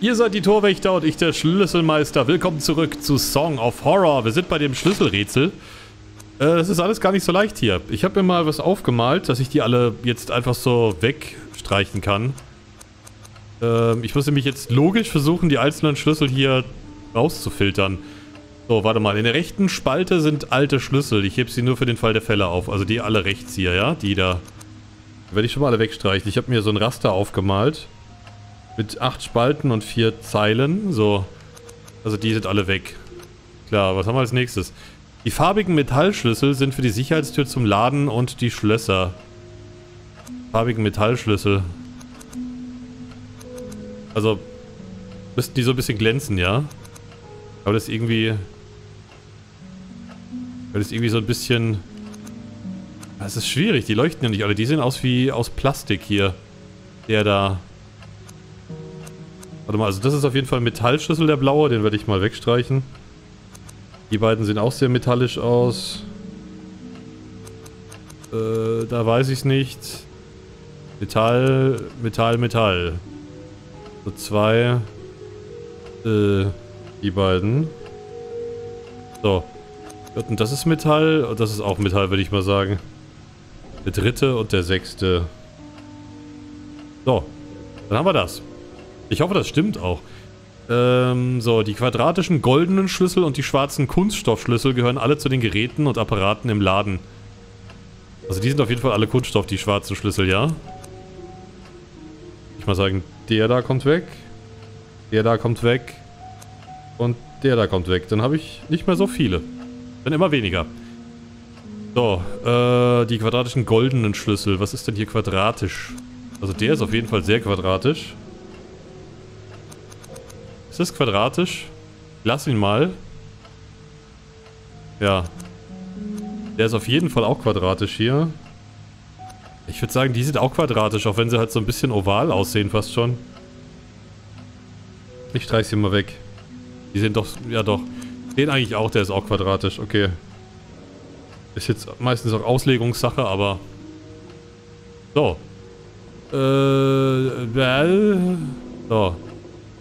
Ihr seid die Torwächter und ich der Schlüsselmeister. Willkommen zurück zu Song of Horror. Wir sind bei dem Schlüsselrätsel. Äh, das ist alles gar nicht so leicht hier. Ich habe mir mal was aufgemalt, dass ich die alle jetzt einfach so wegstreichen kann. Ähm, ich muss nämlich jetzt logisch versuchen, die einzelnen Schlüssel hier rauszufiltern. So, warte mal. In der rechten Spalte sind alte Schlüssel. Ich hebe sie nur für den Fall der Fälle auf. Also die alle rechts hier, ja? Die da. Werde ich schon mal alle wegstreichen. Ich habe mir so ein Raster aufgemalt. Mit acht Spalten und vier Zeilen. So. Also die sind alle weg. Klar, was haben wir als nächstes? Die farbigen Metallschlüssel sind für die Sicherheitstür zum Laden und die Schlösser. Farbigen Metallschlüssel. Also, müssten die so ein bisschen glänzen, ja? Aber das irgendwie... Weil das irgendwie so ein bisschen... Das ist schwierig, die leuchten ja nicht alle. Die sehen aus wie aus Plastik hier. Der da... Warte mal, also das ist auf jeden Fall ein Metallschlüssel, der blaue. Den werde ich mal wegstreichen. Die beiden sehen auch sehr metallisch aus. Äh, da weiß ich es nicht. Metall, Metall, Metall. So zwei. Äh, die beiden. So. Und das ist Metall und das ist auch Metall, würde ich mal sagen. Der dritte und der sechste. So. Dann haben wir das. Ich hoffe, das stimmt auch. Ähm, so, die quadratischen goldenen Schlüssel und die schwarzen Kunststoffschlüssel gehören alle zu den Geräten und Apparaten im Laden. Also die sind auf jeden Fall alle Kunststoff, die schwarzen Schlüssel, ja? Ich mal sagen, der da kommt weg. Der da kommt weg. Und der da kommt weg. Dann habe ich nicht mehr so viele. Dann immer weniger. So, äh, die quadratischen goldenen Schlüssel. Was ist denn hier quadratisch? Also der ist auf jeden Fall sehr quadratisch. Ist das quadratisch? Lass ihn mal. Ja. Der ist auf jeden Fall auch quadratisch hier. Ich würde sagen, die sind auch quadratisch, auch wenn sie halt so ein bisschen oval aussehen fast schon. Ich streiche sie mal weg. Die sind doch, ja doch. Den eigentlich auch, der ist auch quadratisch, okay. Ist jetzt meistens auch Auslegungssache, aber... So. Äh, so.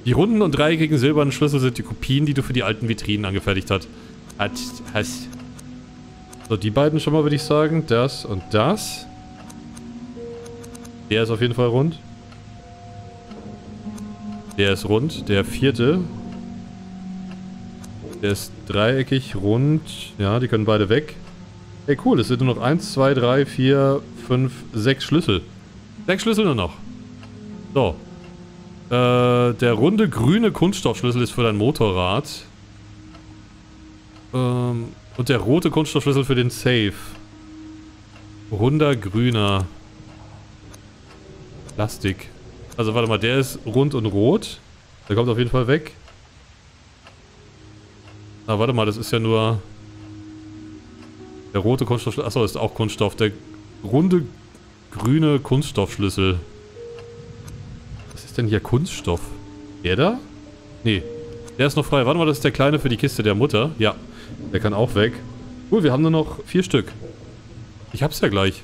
Die runden und dreieckigen silbernen Schlüssel sind die Kopien, die du für die alten Vitrinen angefertigt hast. Hat, hast. So, die beiden schon mal, würde ich sagen. Das und das. Der ist auf jeden Fall rund. Der ist rund. Der vierte. Der ist dreieckig, rund. Ja, die können beide weg. Ey, cool. Es sind nur noch 1, 2, 3, 4, 5, 6 Schlüssel. Sechs Schlüssel nur noch. So. Äh, der runde grüne Kunststoffschlüssel ist für dein Motorrad. Ähm, und der rote Kunststoffschlüssel für den Safe. Runder grüner. Plastik. Also warte mal, der ist rund und rot. Der kommt auf jeden Fall weg. Ah, warte mal, das ist ja nur... Der rote Kunststoffschlüssel... Achso, ist auch Kunststoff. Der runde grüne Kunststoffschlüssel denn hier Kunststoff? Der da? Nee. Der ist noch frei. Warte mal, das ist der kleine für die Kiste der Mutter. Ja. Der kann auch weg. Cool, wir haben nur noch vier Stück. Ich hab's ja gleich.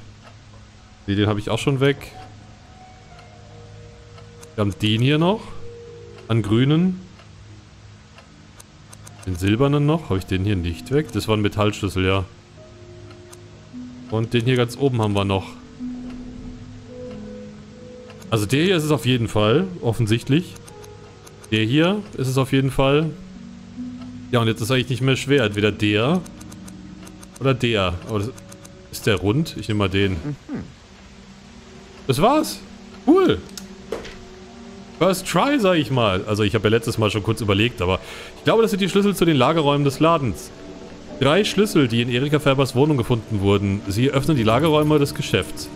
Nee, den habe ich auch schon weg. Wir haben den hier noch. An grünen. Den silbernen noch. Habe ich den hier nicht weg? Das war ein Metallschlüssel, ja. Und den hier ganz oben haben wir noch. Also der hier ist es auf jeden Fall, offensichtlich. Der hier ist es auf jeden Fall. Ja, und jetzt ist eigentlich nicht mehr schwer. Entweder der oder der. Aber das, ist der rund? Ich nehme mal den. Das war's. Cool. First try, sag ich mal. Also ich habe ja letztes Mal schon kurz überlegt, aber ich glaube, das sind die Schlüssel zu den Lagerräumen des Ladens. Drei Schlüssel, die in Erika Färbers Wohnung gefunden wurden. Sie öffnen die Lagerräume des Geschäfts.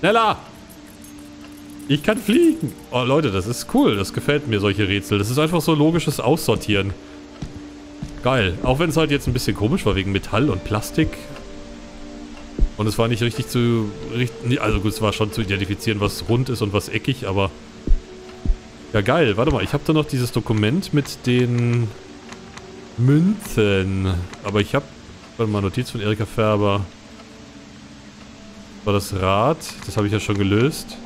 Schneller! Ich kann fliegen. Oh, Leute, das ist cool. Das gefällt mir, solche Rätsel. Das ist einfach so logisches Aussortieren. Geil. Auch wenn es halt jetzt ein bisschen komisch war, wegen Metall und Plastik. Und es war nicht richtig zu... Also gut, es war schon zu identifizieren, was rund ist und was eckig, aber... Ja, geil. Warte mal, ich habe da noch dieses Dokument mit den Münzen. Aber ich habe... Warte mal, Notiz von Erika Färber. War das Rad? Das habe ich ja schon gelöst.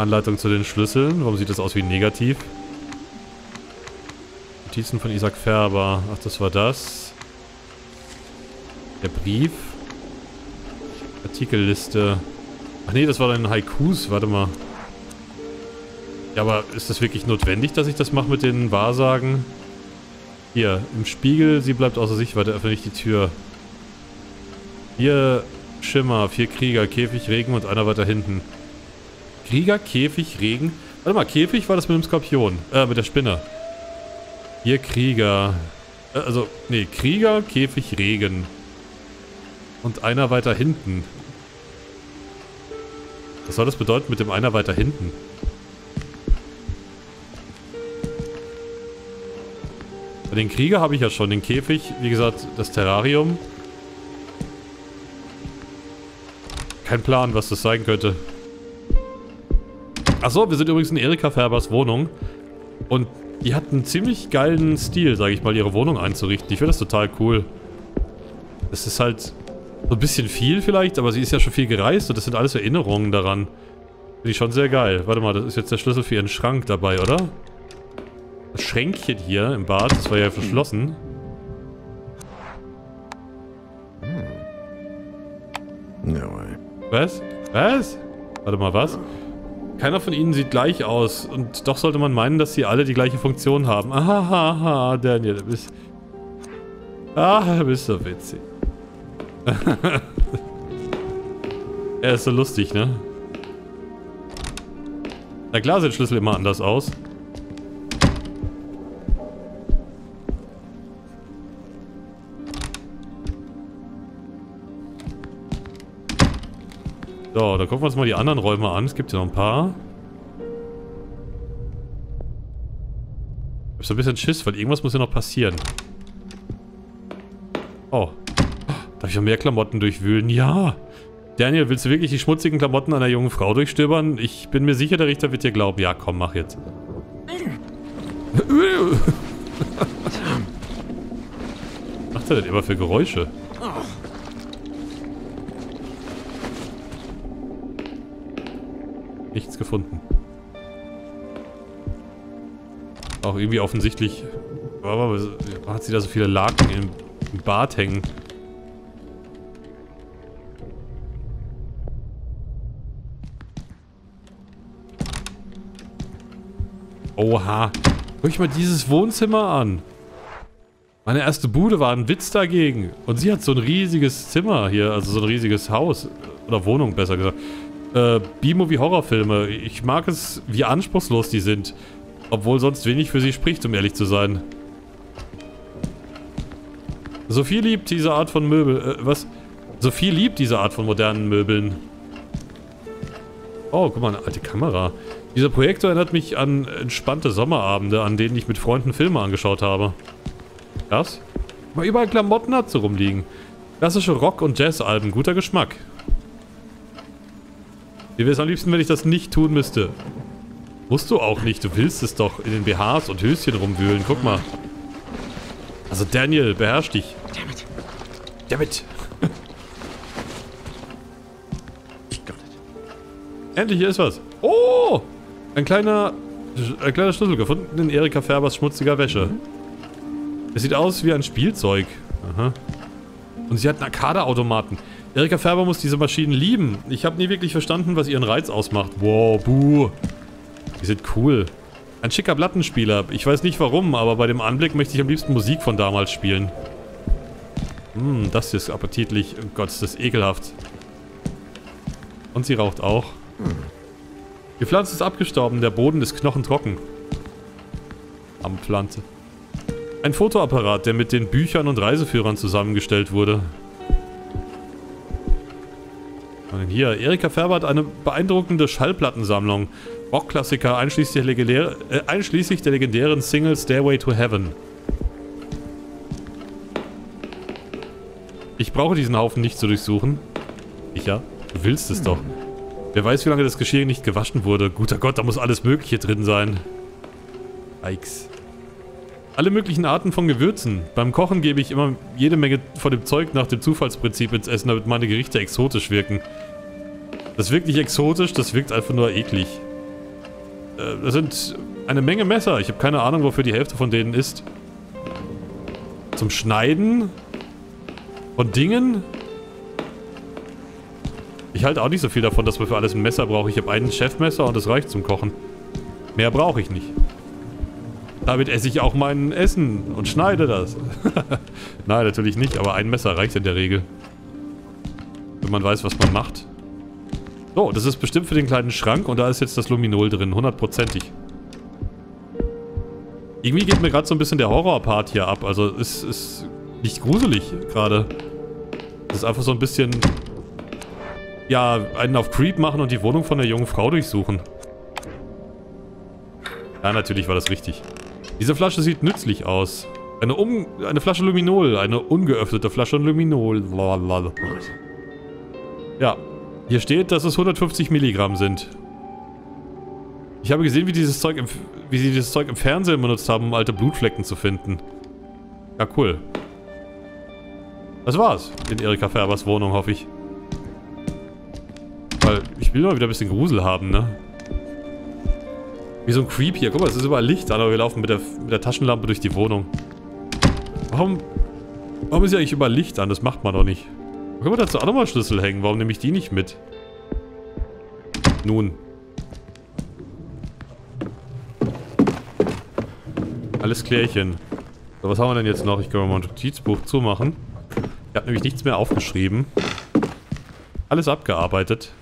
Anleitung zu den Schlüsseln. Warum sieht das aus wie negativ? Notizen von Isaac Färber. Ach, das war das. Der Brief. Artikelliste. Ach nee, das war dann Haikus. Warte mal. Ja, aber ist das wirklich notwendig, dass ich das mache mit den Wahrsagen? Hier, im Spiegel, sie bleibt außer sich. Warte, öffne ich die Tür. Hier, Schimmer, vier Krieger, Käfig, Regen und einer weiter hinten. Krieger, Käfig, Regen. Warte mal, Käfig war das mit dem Skorpion. Äh, mit der Spinne. Hier Krieger. Äh, also, nee, Krieger, Käfig, Regen. Und einer weiter hinten. Was soll das bedeuten mit dem einer weiter hinten? Den Krieger habe ich ja schon, den Käfig, wie gesagt, das Terrarium. Kein Plan, was das sein könnte. Achso, wir sind übrigens in Erika Färbers Wohnung. Und die hat einen ziemlich geilen Stil, sage ich mal, ihre Wohnung einzurichten. Ich finde das total cool. Das ist halt so ein bisschen viel vielleicht, aber sie ist ja schon viel gereist und das sind alles Erinnerungen daran. Finde ich schon sehr geil. Warte mal, das ist jetzt der Schlüssel für ihren Schrank dabei, oder? Das Schränkchen hier im Bad, das war ja verschlossen. No way. Was? Was? Warte mal, was? Keiner von ihnen sieht gleich aus und doch sollte man meinen, dass sie alle die gleiche Funktion haben. Ahaha, Daniel, du bist... Ah, du bist so witzig. er ist so lustig, ne? Na klar sieht Schlüssel immer anders aus. So, dann gucken wir uns mal die anderen Räume an. Es gibt ja noch ein paar. Ich hab so ein bisschen Schiss, weil irgendwas muss ja noch passieren. Oh. Darf ich noch mehr Klamotten durchwühlen? Ja. Daniel, willst du wirklich die schmutzigen Klamotten einer jungen Frau durchstöbern? Ich bin mir sicher, der Richter wird dir glauben. Ja, komm, mach jetzt. Was macht er denn immer für Geräusche? Gefunden. Auch irgendwie offensichtlich... Aber hat sie da so viele Laken im, im Bad hängen? Oha. Guck ich mal dieses Wohnzimmer an. Meine erste Bude war ein Witz dagegen. Und sie hat so ein riesiges Zimmer hier, also so ein riesiges Haus. Oder Wohnung, besser gesagt. Äh, B-Movie-Horrorfilme. Ich mag es, wie anspruchslos die sind. Obwohl sonst wenig für sie spricht, um ehrlich zu sein. Sophie liebt diese Art von Möbel. Äh, was? Sophie liebt diese Art von modernen Möbeln. Oh, guck mal, eine alte Kamera. Dieser Projektor erinnert mich an entspannte Sommerabende, an denen ich mit Freunden Filme angeschaut habe. Das? Mal überall Klamotten hat so rumliegen. Klassische Rock- und Jazz-Alben, guter Geschmack. Mir wäre es am liebsten, wenn ich das nicht tun müsste. Musst du auch nicht. Du willst es doch in den BHs und Höschen rumwühlen. Guck mal. Also Daniel, beherrsch dich. Dammit. Dammit. Endlich, hier ist was. Oh! Ein kleiner, ein kleiner Schlüssel gefunden in Erika Färbers schmutziger Wäsche. Es sieht aus wie ein Spielzeug. Aha. Und sie hat einen Arcade-Automaten. Erika Färber muss diese Maschinen lieben. Ich habe nie wirklich verstanden, was ihren Reiz ausmacht. Wow, buh. Die sind cool. Ein schicker Plattenspieler. Ich weiß nicht warum, aber bei dem Anblick möchte ich am liebsten Musik von damals spielen. Hm, das hier ist appetitlich. Oh Gott, ist das ekelhaft. Und sie raucht auch. Die Pflanze ist abgestorben, der Boden ist knochentrocken. Am Pflanze. Ein Fotoapparat, der mit den Büchern und Reiseführern zusammengestellt wurde. Hier, Erika Färber hat eine beeindruckende Schallplattensammlung. Rockklassiker einschließlich äh, einschließlich der legendären Single Stairway to Heaven. Ich brauche diesen Haufen nicht zu durchsuchen. Ich ja? Du willst es doch. Wer weiß, wie lange das Geschirr nicht gewaschen wurde. Guter Gott, da muss alles Mögliche drin sein. Yikes. Alle möglichen Arten von Gewürzen. Beim Kochen gebe ich immer jede Menge von dem Zeug nach dem Zufallsprinzip ins Essen, damit meine Gerichte exotisch wirken. Das wirkt nicht exotisch, das wirkt einfach nur eklig. Äh, das sind eine Menge Messer. Ich habe keine Ahnung, wofür die Hälfte von denen ist. Zum Schneiden? Von Dingen? Ich halte auch nicht so viel davon, dass man für alles ein Messer braucht. Ich habe ein Chefmesser und das reicht zum Kochen. Mehr brauche ich nicht. Damit esse ich auch mein Essen und schneide das. Nein, natürlich nicht, aber ein Messer reicht in der Regel. Wenn man weiß, was man macht. So, das ist bestimmt für den kleinen Schrank und da ist jetzt das Luminol drin, hundertprozentig. Irgendwie geht mir gerade so ein bisschen der Horror-Part hier ab. Also es ist nicht gruselig gerade. Es ist einfach so ein bisschen... Ja, einen auf Creep machen und die Wohnung von der jungen Frau durchsuchen. Ja, natürlich war das richtig. Diese Flasche sieht nützlich aus. Eine, um eine Flasche Luminol. Eine ungeöffnete Flasche Luminol. Ja. Hier steht, dass es 150 Milligramm sind. Ich habe gesehen, wie, dieses Zeug im, wie sie dieses Zeug im Fernsehen benutzt haben, um alte Blutflecken zu finden. Ja, cool. Das war's in Erika Färbers Wohnung, hoffe ich. Weil ich will mal wieder ein bisschen Grusel haben, ne? Wie so ein Creep hier. Guck mal, es ist überall Licht an, aber wir laufen mit der, mit der Taschenlampe durch die Wohnung. Warum... Warum ist ja eigentlich überall Licht an? Das macht man doch nicht. Können wir dazu auch nochmal Schlüssel hängen? Warum nehme ich die nicht mit? Nun. Alles klärchen. So, was haben wir denn jetzt noch? Ich kann mal ein Notizbuch zumachen. Ich habe nämlich nichts mehr aufgeschrieben. Alles abgearbeitet.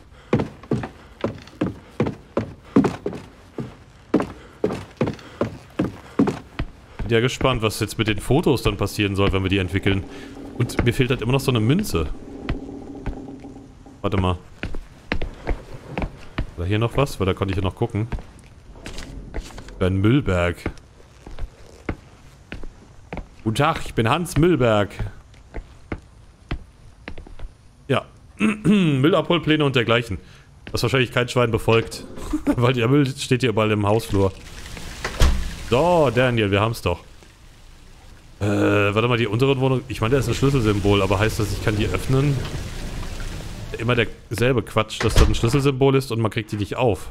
Bin ja gespannt, was jetzt mit den Fotos dann passieren soll, wenn wir die entwickeln. Und mir fehlt halt immer noch so eine Münze. Warte mal. War hier noch was? Weil da konnte ich ja noch gucken. Ein Müllberg. Guten Tag, ich bin Hans Müllberg. Ja. Müllabholpläne und dergleichen. Was wahrscheinlich kein Schwein befolgt. Weil der Müll steht hier bald im Hausflur. So, Daniel, wir haben's doch. Äh, warte mal, die unteren Wohnung. Ich meine, da ist ein Schlüsselsymbol, aber heißt das, ich kann die öffnen? Immer derselbe Quatsch, dass das ein Schlüsselsymbol ist und man kriegt die nicht auf.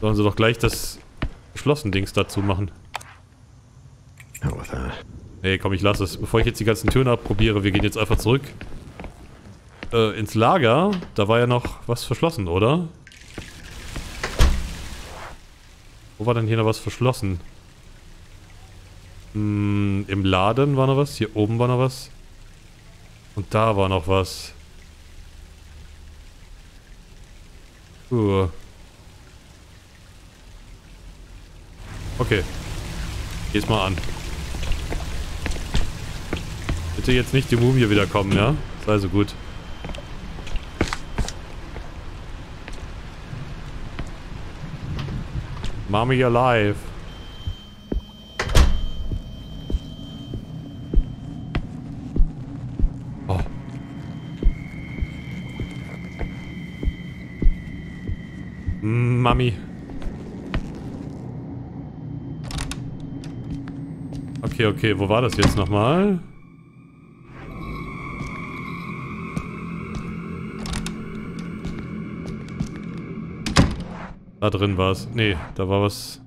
Sollen sie doch gleich das geschlossen Dings dazu machen. Nee, komm, ich lasse es. Bevor ich jetzt die ganzen Türen abprobiere, wir gehen jetzt einfach zurück. Äh, ins Lager. Da war ja noch was verschlossen, oder? Wo war denn hier noch was verschlossen? Hm, Im Laden war noch was. Hier oben war noch was. Und da war noch was. Uh. Okay. Geh's mal an. Bitte jetzt nicht die Mumie wiederkommen, ja? Sei so gut. Mommy alive. Oh. Mami. Okay, okay, wo war das jetzt nochmal? Da drin war es. Nee, da war was...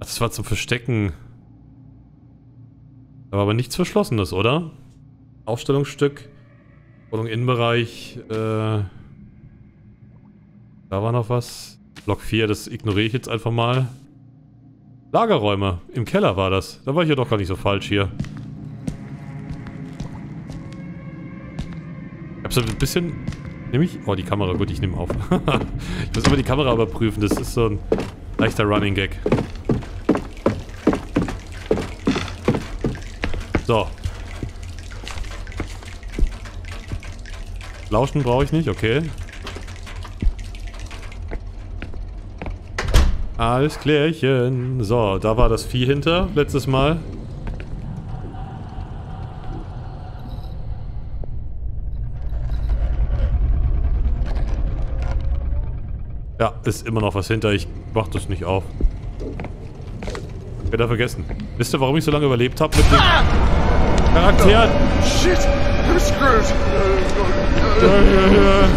Das war zum Verstecken. Da war aber nichts Verschlossenes, oder? Aufstellungsstück. Wohnung Innenbereich. Äh, da war noch was. Block 4, das ignoriere ich jetzt einfach mal. Lagerräume. Im Keller war das. Da war ich ja doch gar nicht so falsch hier. Ich hab so ein bisschen Nehme ich? Oh, die Kamera. Gut, ich nehme auf. ich muss immer die Kamera überprüfen. Das ist so ein leichter Running Gag. So. Lauschen brauche ich nicht, okay. Alles klärchen. So, da war das Vieh hinter, letztes Mal. Ja, ist immer noch was hinter. Ich mach das nicht auf. Werde vergessen. Wisst ihr, warum ich so lange überlebt habe mit den ah! Charakteren? Shit, I'm screwed. Ja, ja, ja.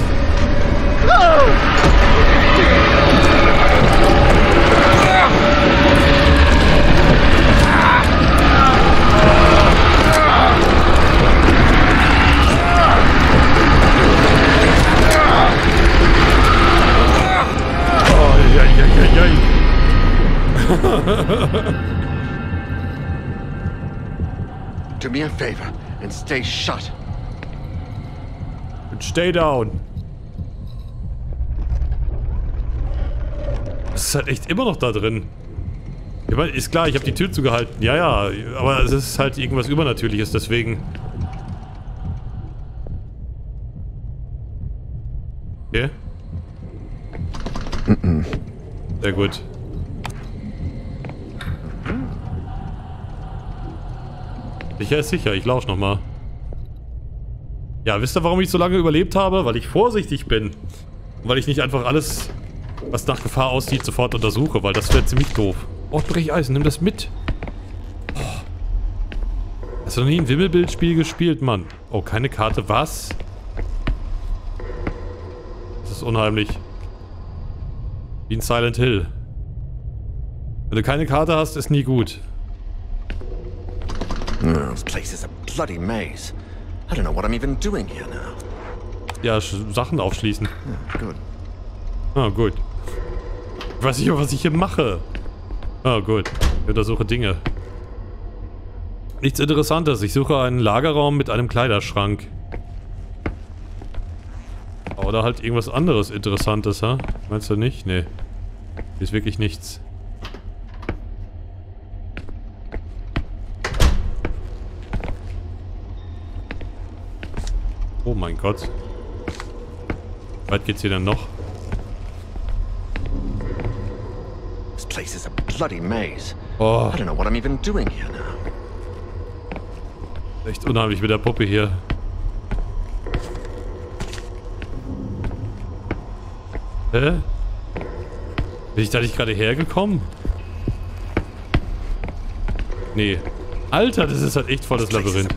Do me a favor and stay shut. Und stay down. Das ist halt echt immer noch da drin. Ich meine, ist klar, ich habe die Tür zugehalten. Ja, ja, aber es ist halt irgendwas Übernatürliches, deswegen. Okay. Sehr gut. Sicher ist sicher, ich lausche nochmal. Ja, wisst ihr, warum ich so lange überlebt habe? Weil ich vorsichtig bin. Und weil ich nicht einfach alles, was nach Gefahr aussieht, sofort untersuche, weil das wäre ziemlich doof. Oh, Brecheisen, nimm das mit. Oh. Hast du noch nie ein Wimmelbildspiel gespielt, Mann? Oh, keine Karte, was? Das ist unheimlich. Wie in Silent Hill. Wenn du keine Karte hast, ist nie gut. Oh, this place is a bloody maze. I don't know what I'm even doing here now. Ja, Sachen aufschließen. Oh. Ah, gut. Ich weiß nicht, was ich hier mache. Ah, gut. Ich untersuche Dinge. Nichts Interessantes. Ich suche einen Lagerraum mit einem Kleiderschrank. Oder halt irgendwas anderes Interessantes, ha? Meinst du nicht? Nee. Hier ist wirklich nichts. Oh mein Gott. Weit geht's hier denn noch? This place is a bloody maze. Oh, I don't know what I'm even doing here now. echt unheimlich mit der Puppe hier. Hä? Bin ich da nicht gerade hergekommen? Nee. Alter, das ist halt echt voll das Labyrinth.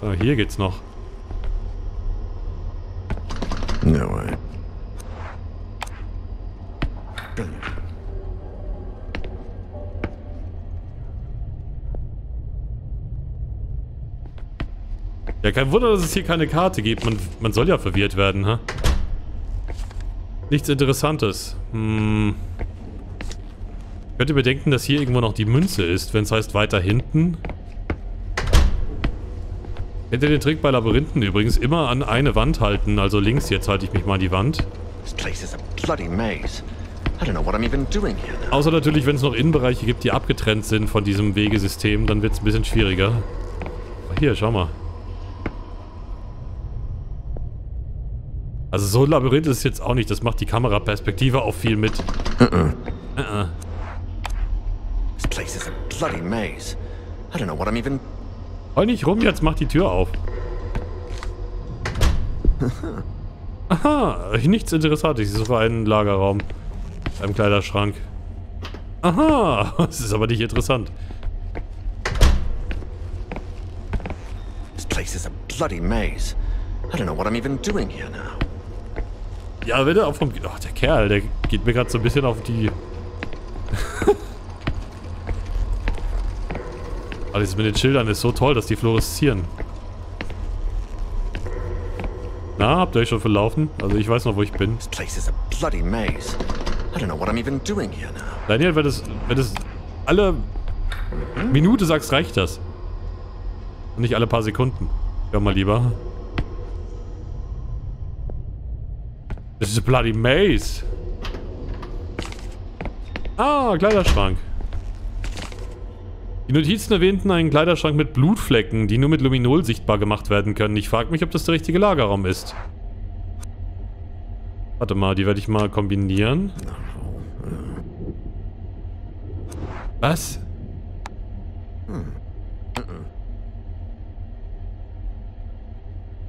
Ah, hier geht's noch. Ja, kein Wunder, dass es hier keine Karte gibt. Man, man soll ja verwirrt werden, ha? Nichts Interessantes. Hm. Könnt ihr bedenken, dass hier irgendwo noch die Münze ist, wenn es heißt weiter hinten? Kennt ihr den Trick bei Labyrinthen übrigens? Immer an eine Wand halten. Also links jetzt halte ich mich mal an die Wand. Außer natürlich, wenn es noch Innenbereiche gibt, die abgetrennt sind von diesem Wegesystem, dann wird es ein bisschen schwieriger. Hier, schau mal. Also so ein Labyrinth ist es jetzt auch nicht. Das macht die Kameraperspektive auch viel mit. This place is a bloody maze. I don't know what I'm even... Heul nicht rum, jetzt mach die Tür auf. Aha, nichts Interessantes. Ich suche einen Lagerraum. Einem Kleiderschrank. Aha, das ist aber nicht interessant. This place is a bloody maze. I don't know what I'm even doing here now. Ja, wenn er auf vom... Ach, der Kerl, der geht mir gerade so ein bisschen auf die... Alles mit den Schildern ist so toll, dass die fluoreszieren. Na, habt ihr euch schon verlaufen? Also ich weiß noch, wo ich bin. Daniel, wenn das, wenn das alle Minute sagst, reicht das. Und nicht alle paar Sekunden. Hör mal lieber. Das ist a bloody maze. Ah, Kleiderschrank. Die Notizen erwähnten einen Kleiderschrank mit Blutflecken, die nur mit Luminol sichtbar gemacht werden können. Ich frage mich, ob das der richtige Lagerraum ist. Warte mal, die werde ich mal kombinieren. Was?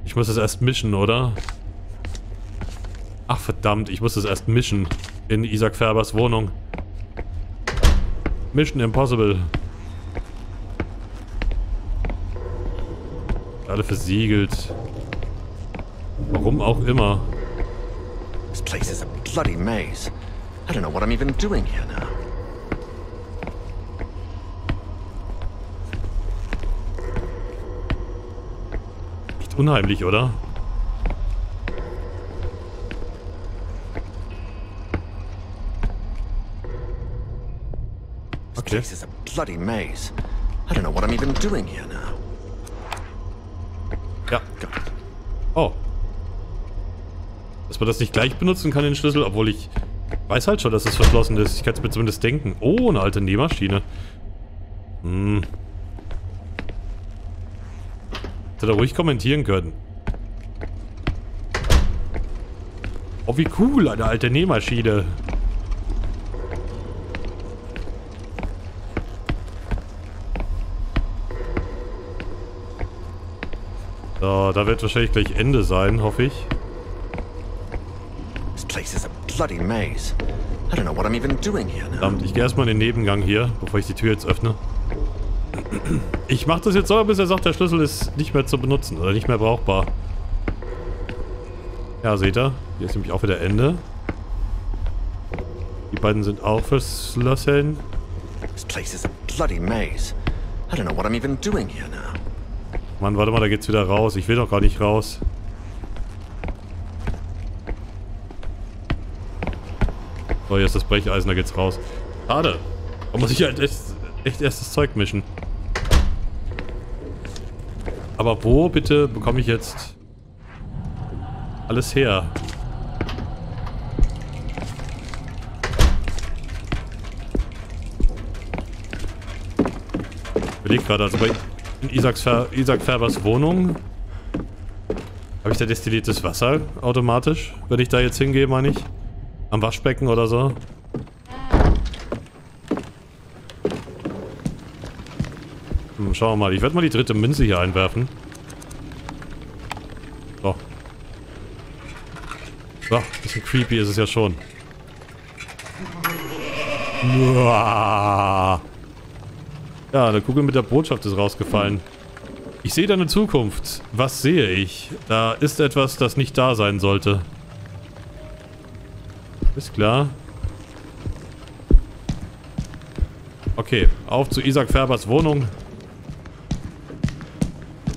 Ich muss das erst mischen, oder? Ach verdammt, ich muss das erst mischen. In Isaac Färbers Wohnung. Mission Impossible. Alle versiegelt. Warum auch immer. This place is a bloody maze. I don't know what I'm even doing here now. Echt unheimlich, oder? Okay. place is a bloody maze. I don't know what I'm even doing here now. Ja. Oh. Dass man das nicht gleich benutzen kann, den Schlüssel, obwohl ich weiß halt schon, dass es verschlossen ist. Ich kann es mir zumindest denken. Oh, eine alte Nähmaschine. Hm. Hätte er ruhig kommentieren können. Oh, wie cool, eine alte Nähmaschine. So, da wird wahrscheinlich gleich Ende sein, hoffe ich. This place is a bloody maze. I don't know what I'm even doing here now. Verdammt, ich gehe erstmal in den Nebengang hier, bevor ich die Tür jetzt öffne. Ich mache das jetzt so, bis er sagt, der Schlüssel ist nicht mehr zu benutzen oder nicht mehr brauchbar. Ja, seht ihr? Hier ist nämlich auch wieder Ende. Die beiden sind auch verschlossen. This place is a bloody maze. I don't know what I'm even doing here now. Mann, warte mal, da geht's wieder raus. Ich will doch gar nicht raus. So, hier ist das Brecheisen, da geht's raus. Schade. Da muss ich halt echt, echt erst das Zeug mischen. Aber wo bitte bekomme ich jetzt alles her? Ich überlege gerade, also bei Isaacs Fer Isaac Färbers Wohnung habe ich da destilliertes Wasser automatisch, wenn ich da jetzt hingehe, meine ich. Am Waschbecken oder so. Hm, schauen wir mal. Ich werde mal die dritte Münze hier einwerfen. So. So, bisschen creepy ist es ja schon. Uah. Ja, eine Kugel mit der Botschaft ist rausgefallen. Ich sehe deine Zukunft. Was sehe ich? Da ist etwas, das nicht da sein sollte. Ist klar. Okay, auf zu Isaac Färbers Wohnung.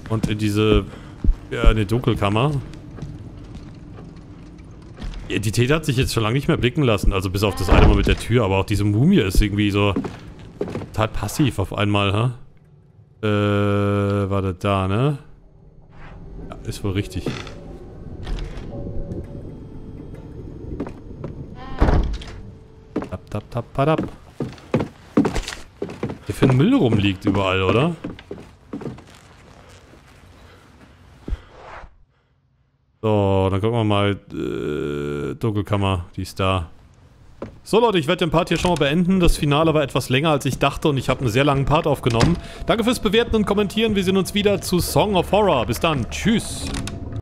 Und in diese... Ja, in die Dunkelkammer. Die Entität hat sich jetzt schon lange nicht mehr blicken lassen. Also bis auf das eine Mal mit der Tür. Aber auch diese Mumie ist irgendwie so... Total passiv auf einmal, ha? Äh, war das da, ne? Ja, ist wohl richtig. Tap, tap, tap, padap. Der für ein Müll rumliegt überall, oder? So, dann gucken wir mal. Äh, Dunkelkammer, die ist da. So Leute, ich werde den Part hier schon mal beenden. Das Finale war etwas länger als ich dachte und ich habe einen sehr langen Part aufgenommen. Danke fürs Bewerten und Kommentieren. Wir sehen uns wieder zu Song of Horror. Bis dann. Tschüss.